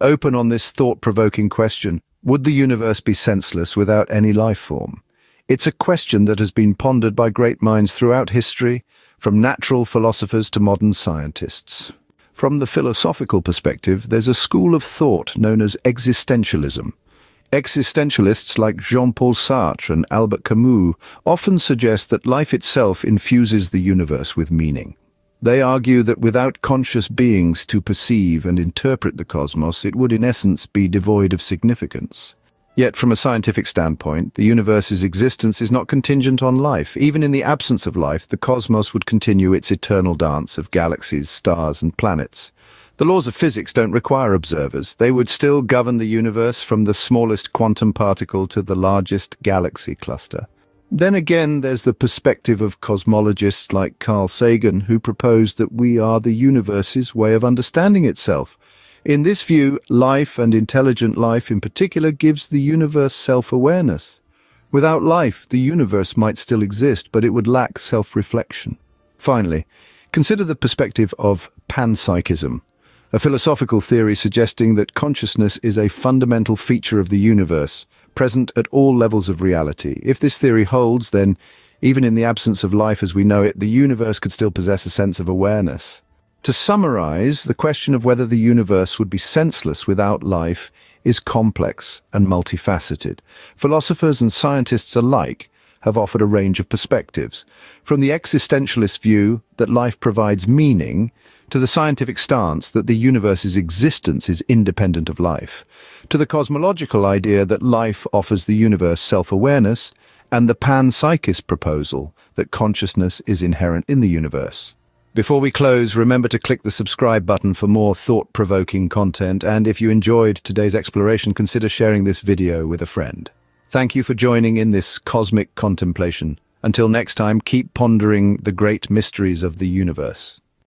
open on this thought-provoking question. Would the universe be senseless without any life form? It's a question that has been pondered by great minds throughout history, from natural philosophers to modern scientists. From the philosophical perspective, there's a school of thought known as existentialism. Existentialists like Jean-Paul Sartre and Albert Camus often suggest that life itself infuses the universe with meaning. They argue that without conscious beings to perceive and interpret the cosmos, it would in essence be devoid of significance. Yet from a scientific standpoint, the universe's existence is not contingent on life. Even in the absence of life, the cosmos would continue its eternal dance of galaxies, stars and planets. The laws of physics don't require observers. They would still govern the universe from the smallest quantum particle to the largest galaxy cluster. Then again, there's the perspective of cosmologists like Carl Sagan, who propose that we are the universe's way of understanding itself. In this view, life and intelligent life in particular gives the universe self-awareness. Without life, the universe might still exist, but it would lack self-reflection. Finally, consider the perspective of panpsychism, a philosophical theory suggesting that consciousness is a fundamental feature of the universe, present at all levels of reality. If this theory holds, then, even in the absence of life as we know it, the universe could still possess a sense of awareness. To summarize, the question of whether the universe would be senseless without life is complex and multifaceted. Philosophers and scientists alike have offered a range of perspectives, from the existentialist view that life provides meaning to the scientific stance that the universe's existence is independent of life, to the cosmological idea that life offers the universe self-awareness, and the panpsychist proposal that consciousness is inherent in the universe. Before we close, remember to click the subscribe button for more thought-provoking content, and if you enjoyed today's exploration, consider sharing this video with a friend. Thank you for joining in this cosmic contemplation. Until next time, keep pondering the great mysteries of the universe.